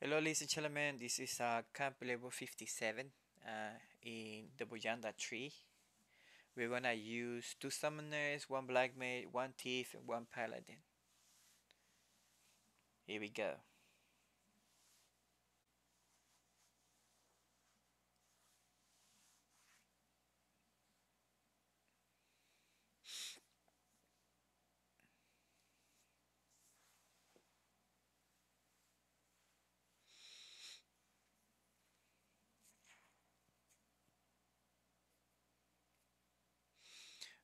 Hello ladies and gentlemen, this is uh, camp level 57 uh, in the Boyahda tree. We're gonna use two summoners, one black mage, one thief, and one paladin. Here we go.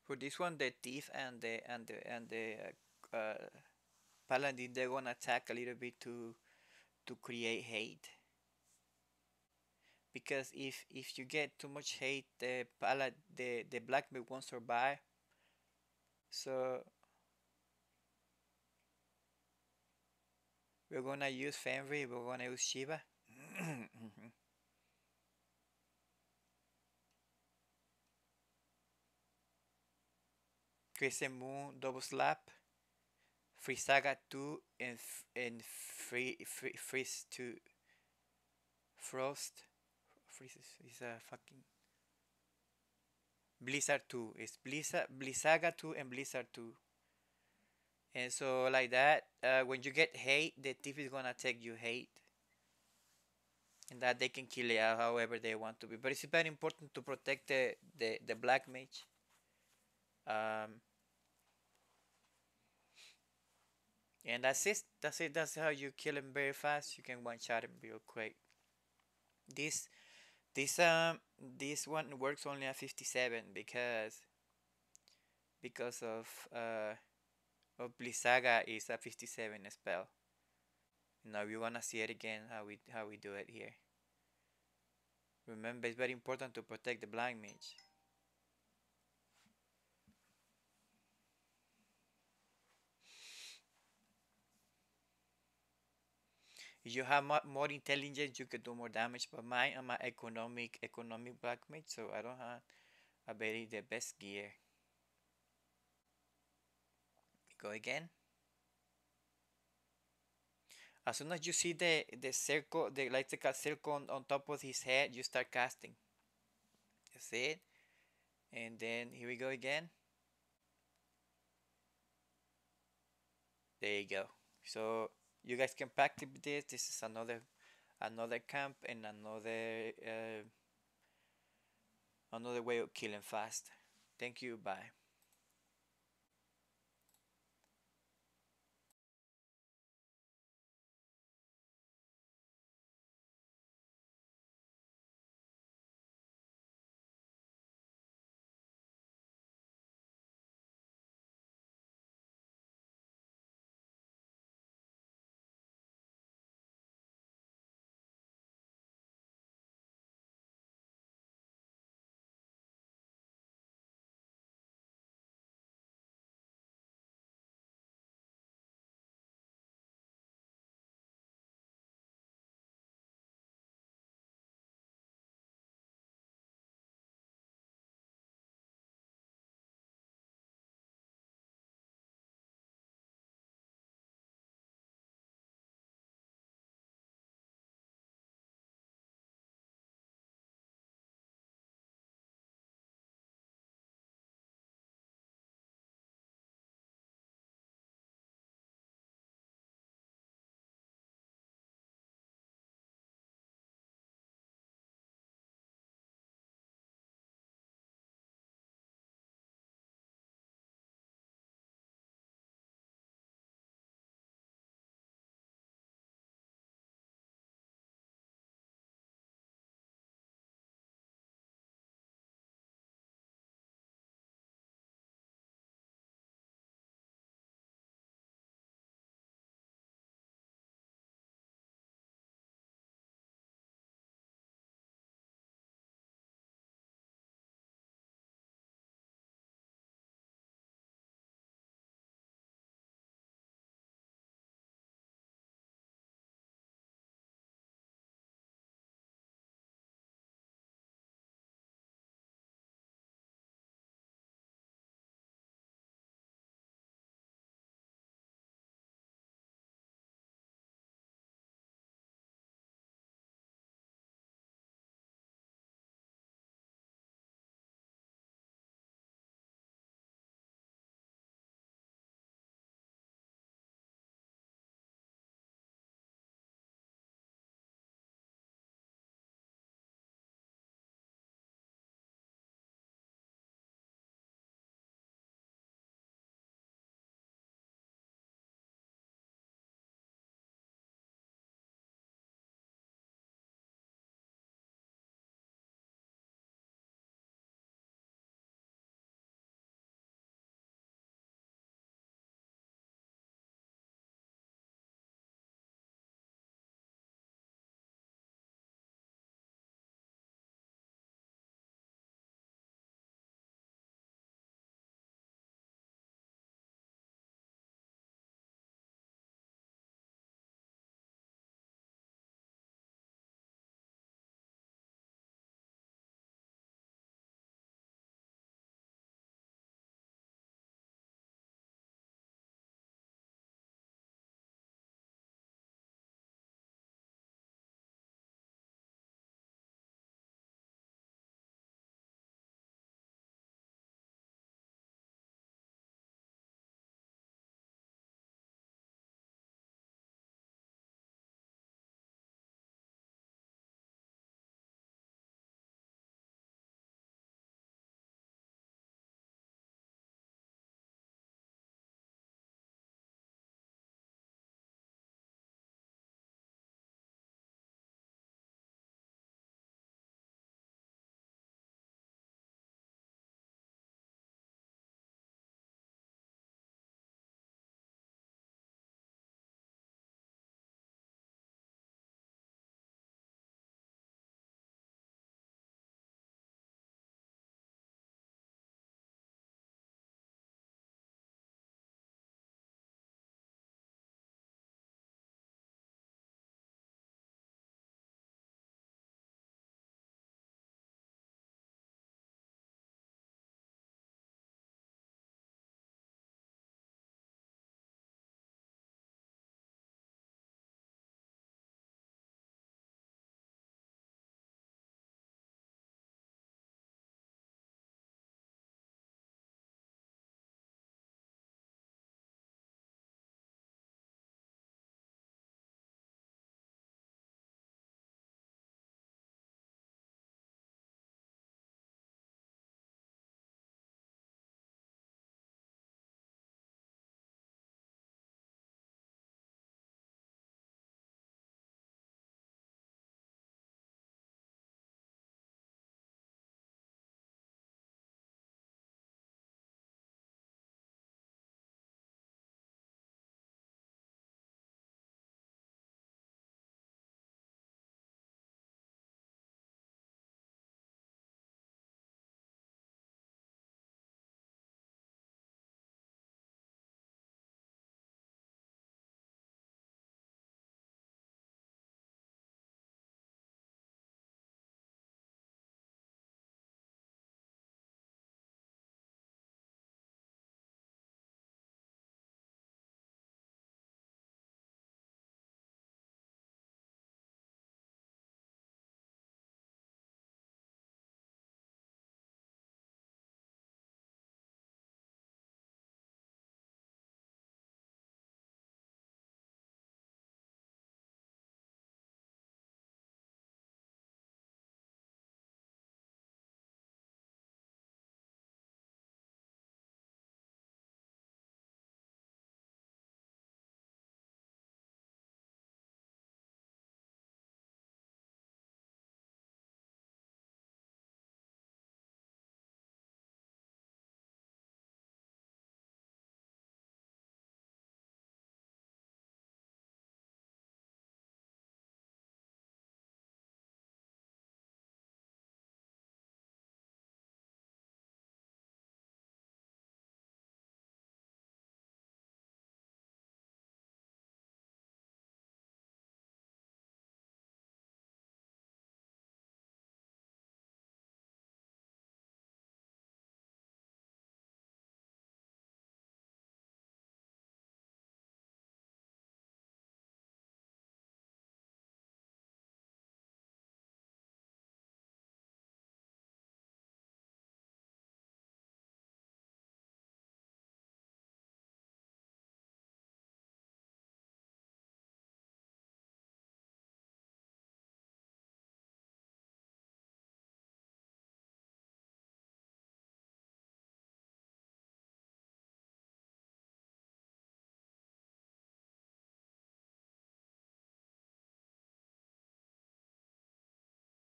For this one, the thief and the and the and the uh, uh, paladin they're gonna attack a little bit to to create hate. Because if if you get too much hate, the palad the the black mage won't survive. So we're gonna use Fenrir. We're gonna use Shiva. Crescent Moon, Double Slap, Free Saga 2, and, and Free, free Freeze 2. Frost. Freeze is a fucking. Blizzard 2. It's Blizzard, Blizzaga 2 and Blizzard 2. And so, like that, uh, when you get hate, the thief is gonna take you hate. And that they can kill it however they want to be. But it's very important to protect the, the, the black mage. Um, and that's it. That's it. That's how you kill him very fast. You can one shot him real quick. This this um this one works only at 57 because because of uh of Blizzaga is a 57 spell. Now we wanna see it again how we how we do it here. Remember it's very important to protect the blind mage. You have more intelligence, you can do more damage. But mine, I'm an economic, economic black mage, so I don't have a very the best gear. Go again. As soon as you see the the circle, the the circle on, on top of his head, you start casting. That's it. And then here we go again. There you go. So you guys can practice this. This is another another camp and another uh, another way of killing fast. Thank you. Bye.